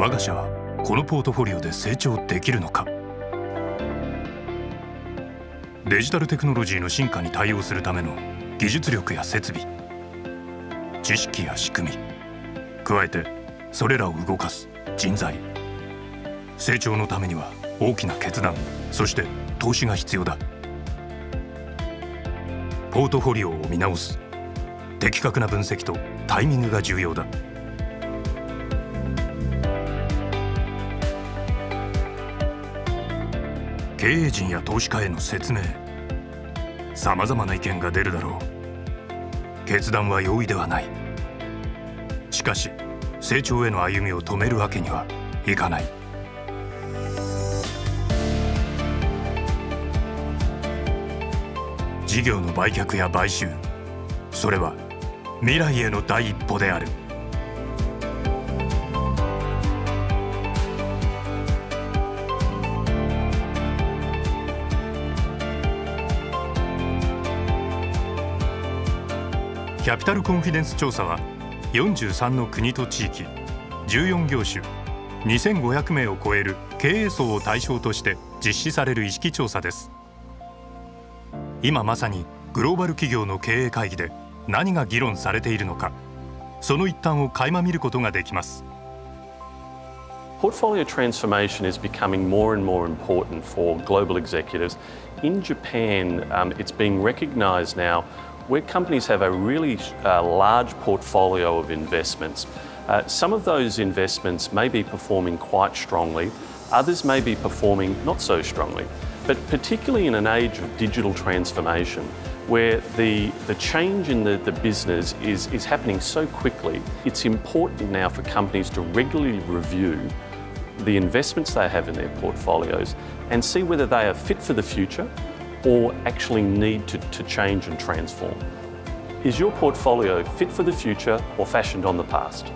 我が社はこのポートフォリオで成長できるのか？デジタルテクノロジーの進化に対応するための技術力や設備知識や仕組み加えてそれらを動かす人材成長のためには大きな決断そして投資が必要だ。ポートフォリオを見直す的確な分析とタイミングが重要だ。経営陣や投資家への説明。さまざまな意見が出るだろう。決断は容易ではない。しかし成長への歩みを止めるわけにはいかない。事業の売却や買収。それは未来への第一歩である。キャピタルコンフィデンス調査は43の国と地域14業種2500名を超える経営層を対象として実施される意識調査です今まさにグローバル企業の経営会議で何が議論されているのかその一端を垣間見ることができます Portfolio transformation is becoming more and more important for global executives. In Japan, um, it's being recognised now where companies have a really uh, large portfolio of investments. Uh, some of those investments may be performing quite strongly, others may be performing not so strongly. But particularly in an age of digital transformation, where the, the change in the, the business is, is happening so quickly, it's important now for companies to regularly review the investments they have in their portfolios and see whether they are fit for the future or actually need to, to change and transform. Is your portfolio fit for the future or fashioned on the past?